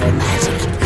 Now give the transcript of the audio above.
words magic.